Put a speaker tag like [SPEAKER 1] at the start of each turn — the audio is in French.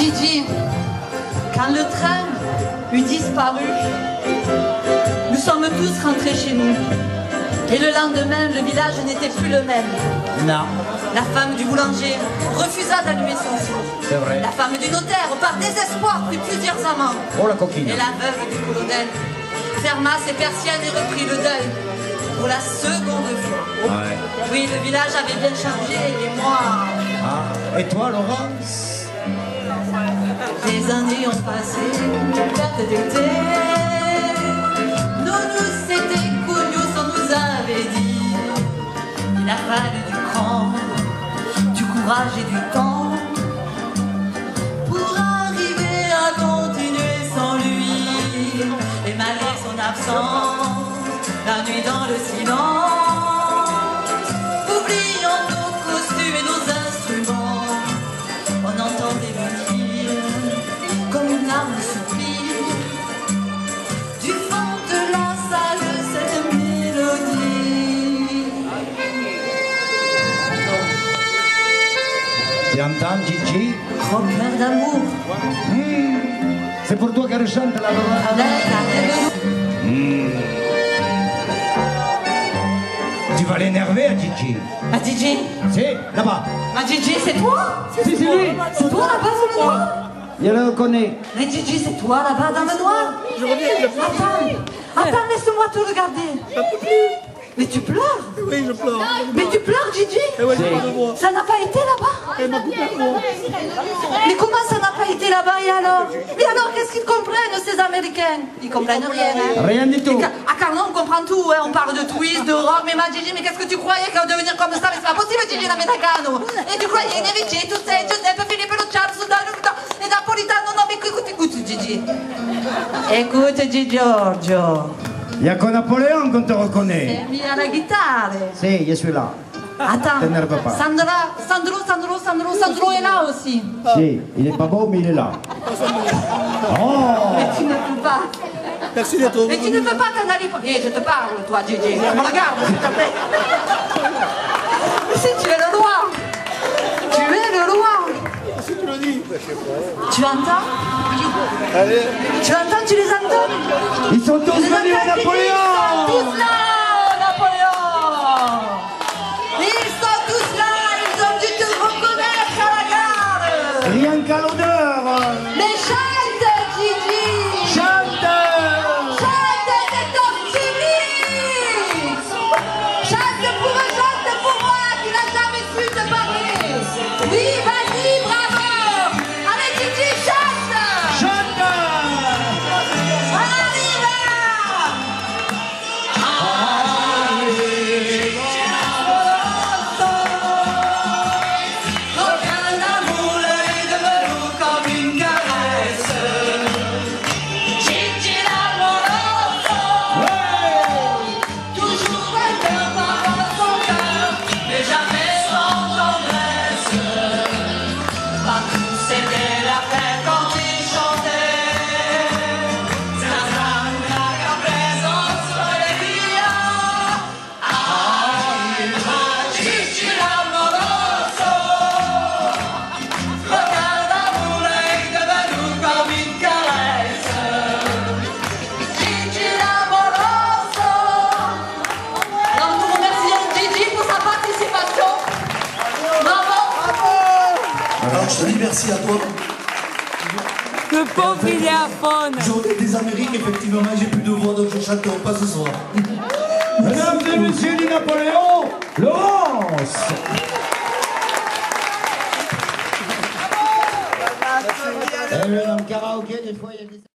[SPEAKER 1] Gigi, quand le train eut disparu, nous sommes tous rentrés chez nous. Et le lendemain, le village n'était plus le même.
[SPEAKER 2] Non,
[SPEAKER 1] La femme du boulanger refusa d'allumer son four.
[SPEAKER 2] c'est vrai.
[SPEAKER 1] La femme du notaire, par désespoir, prit plusieurs amants.
[SPEAKER 2] Oh la coquine.
[SPEAKER 1] Et la veuve du colonel ferma ses persiennes et reprit le deuil pour la seconde fois.
[SPEAKER 2] Ouais.
[SPEAKER 1] Oui, le village avait bien changé et moi,
[SPEAKER 2] Ah. Et toi, Laurence?
[SPEAKER 1] Des années ont passé, perte d'été. Nous nous étions connus, on nous avait dit. Il a fallu du cran, du courage et du temps pour arriver à continuer sans lui. Et malgré son absence, la nuit dans le silence,
[SPEAKER 2] Tu entends, Gigi.
[SPEAKER 1] Croqueur d'amour,
[SPEAKER 2] C'est pour toi qu'elle chante la Laurence
[SPEAKER 1] avec la rêve
[SPEAKER 2] Tu vas l'énerver, à Gigi.
[SPEAKER 1] Ma DJ,
[SPEAKER 2] C'est là-bas.
[SPEAKER 1] ma DJ, c'est toi.
[SPEAKER 2] Si, c'est lui.
[SPEAKER 1] C'est toi là-bas dans le noir
[SPEAKER 2] Je le reconnais.
[SPEAKER 1] Mais DJ, c'est toi là-bas dans le noir.
[SPEAKER 3] Je reviens, je pleure.
[SPEAKER 1] Attends, attends, laisse-moi te regarder. Mais tu pleures
[SPEAKER 3] Oui, je pleure.
[SPEAKER 1] Mais tu pleures, Gigi
[SPEAKER 3] Eh ouais.
[SPEAKER 1] Ça n'a pas été là-bas
[SPEAKER 3] Elle m'a coupé le voix.
[SPEAKER 1] Mais comment ça n'a pas été là-bas et alors Et alors, qu'est-ce qu'ils comprennent, ces Américains? Ils comprennent rien, hein
[SPEAKER 2] Rien du tout.
[SPEAKER 1] Et ca- Ah, car non, on comprend tout, hein. on parle de twist, de rock, mais ma Gigi, mais qu'est-ce que tu croyais qu'elle allait devenir comme ça? Mais c'est pas possible, Gigi Nametacano Et tu croyais Nevici, tout ça, Giuseppe, Philippe, Luciano, Sudano, et Napolitano, non, mais écoute, écoute, Gigi. Écoute, Gigi Giorgio.
[SPEAKER 2] Il n'y a que Napoléon qu'on te reconnaît.
[SPEAKER 1] Mis à la guitare.
[SPEAKER 2] Si, je suis là.
[SPEAKER 1] Attends,
[SPEAKER 2] T'énerve pas.
[SPEAKER 1] Sandra, Sandro, Sandro, Sandro, Sandro est là aussi.
[SPEAKER 2] Si, il est pas beau, mais il est là. Oh
[SPEAKER 1] Mais tu ne peux pas.
[SPEAKER 3] Merci d'être
[SPEAKER 1] Mais tu ne peux pas t'en aller. Eh, je te parle, toi, Gigi. Me regarde, s'il te plaît. Mais si tu es le roi. Tu es le roi.
[SPEAKER 3] Si tu le dis.
[SPEAKER 1] Tu entends?
[SPEAKER 3] Allez.
[SPEAKER 1] Tu entends Tu les entends?
[SPEAKER 2] Ils sont tous
[SPEAKER 1] Gigi Ils sont
[SPEAKER 2] Napoléon
[SPEAKER 1] tous là, Napoléon. Ils sont tous là. Ils ont dû te reconnaître à la gare.
[SPEAKER 2] Rien qu'à l'odeur
[SPEAKER 4] je te dis merci à toi.
[SPEAKER 5] Le pauvre, il
[SPEAKER 4] des Amériques, effectivement, j'ai plus de voix, donc je chanterai pas ce soir.
[SPEAKER 2] Mesdames et messieurs du Napoléon, Laurence Dans le karaoké, des fois, il y a des...